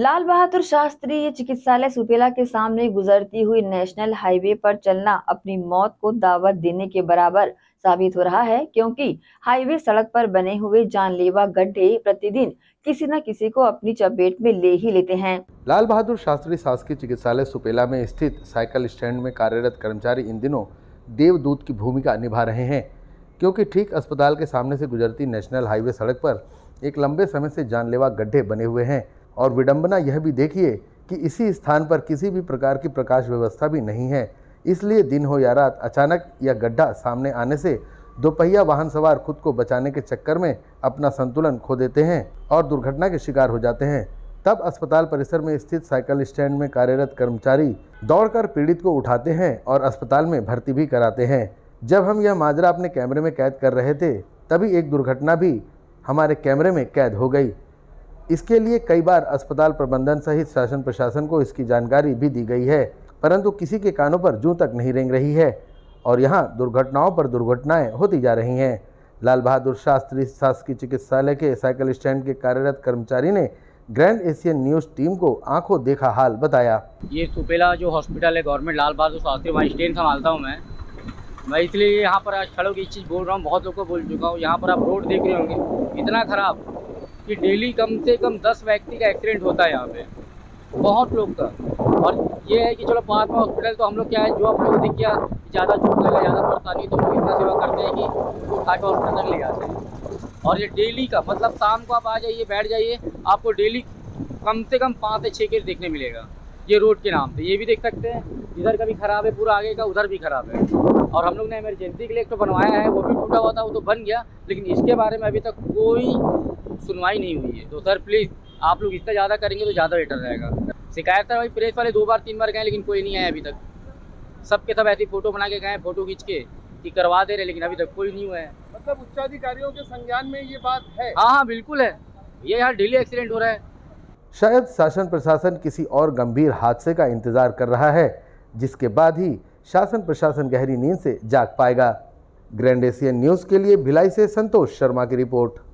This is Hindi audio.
लाल बहादुर शास्त्री चिकित्सालय सुपेला के सामने गुजरती हुई नेशनल हाईवे पर चलना अपनी मौत को दावत देने के बराबर साबित हो रहा है, क्योंकि हाईवे सड़क पर बने हुए जानलेवा गड्ढे प्रतिदिन किसी न किसी को अपनी चपेट में ले ही लेते हैं। लाल बहादुर शास्त्री शासकीय चिकित्सालय सुपेला में स्थित साइकिल स्टैंड में कार्यरत कर्मचारी इन दिनों देवदूत की भूमिका निभा रहे हैं, क्योंकि ठीक अस्पताल के सामने से गुजरती नेशनल हाईवे सड़क पर एक लंबे समय से जानलेवा गड्ढे बने हुए हैं। और विडंबना यह भी देखिए कि इसी स्थान पर किसी भी प्रकार की प्रकाश व्यवस्था भी नहीं है। इसलिए दिन हो या रात अचानक यह गड्ढा सामने आने से दोपहिया वाहन सवार खुद को बचाने के चक्कर में अपना संतुलन खो देते हैं और दुर्घटना के शिकार हो जाते हैं। तब अस्पताल परिसर में स्थित साइकिल स्टैंड में कार्यरत कर्मचारी दौड़कर पीड़ित को उठाते हैं और अस्पताल में भर्ती भी कराते हैं। जब हम यह माजरा अपने कैमरे में कैद कर रहे थे, तभी एक दुर्घटना भी हमारे कैमरे में कैद हो गई। इसके लिए कई बार अस्पताल प्रबंधन सहित शासन प्रशासन को इसकी जानकारी भी दी गई है, परंतु किसी के कानों पर जूं तक नहीं रेंग रही है, और यहाँ दुर्घटनाओं पर दुर्घटनाएँ होती जा रही हैं। लाल बहादुर शास्त्री शासकीय चिकित्सालय के साइकिल स्टैंड के कार्यरत कर्मचारी ने ग्रैंड एशियन न्यूज़ टीम को आँखों देखा हाल बताया। ये सुपेला जो हॉस्पिटल है गवर्नमेंट, लाल बहादुर शास्त्री, वहाँ स्टैंड संभालता हूँ मैं। मैं इसलिए यहाँ पर आज खड़ो की चीज़ बोल रहा हूँ, बहुत लोग को बोल चुका हूँ। यहाँ पर आप रोड देख रहे होंगे, इतना ख़राब। कि डेली कम से कम दस व्यक्ति का एक्सीडेंट होता है यहाँ पे। बहुत लोग का। और ये है कि चलो पास में हॉस्पिटल तो हम लोग क्या है, जो अपने को दिख गया ज़्यादा चोट लगा ज़्यादा परेशानी तो हम लोग इतना सेवा करते हैं कि उठा के हॉस्पिटल तक ले जाते हैं। और ये डेली का मतलब शाम को आप आ जाइए, बैठ जाइए, आपको डेली कम से कम पाँच से छः केस देखने मिलेगा। ये रोड के नाम पे। ये भी देख सकते हैं, इधर का भी खराब है, पूरा आगे का, उधर भी खराब है। और हम लोग ने इमरजेंसी के लिए एक तो बनवाया है, वो भी टूटा हुआ था, वो तो बन गया, लेकिन इसके बारे में अभी तक कोई सुनवाई नहीं हुई है। तो सर प्लीज़ आप लोग इतना ज़्यादा करेंगे तो ज़्यादा बेटर रहेगा। शिकायत है भाई प्रेस वाले दो बार तीन बार गए लेकिन कोई नहीं आया अभी तक। सबके सब ऐसी फ़ोटो बना के गए फ़ोटो खींच के कि करवा दे रहे लेकिन अभी तक कोई नहीं हुआ है। मतलब उच्चाधिकारियों के संज्ञान में ये बात है? हाँ हाँ बिल्कुल है। ये यहाँ डेली एक्सीडेंट हो रहा है। शायद शासन प्रशासन किसी और गंभीर हादसे का इंतज़ार कर रहा है जिसके बाद ही शासन प्रशासन गहरी नींद से जाग पाएगा। ग्रैंड एशियन न्यूज़ के लिए भिलाई से संतोष शर्मा की रिपोर्ट।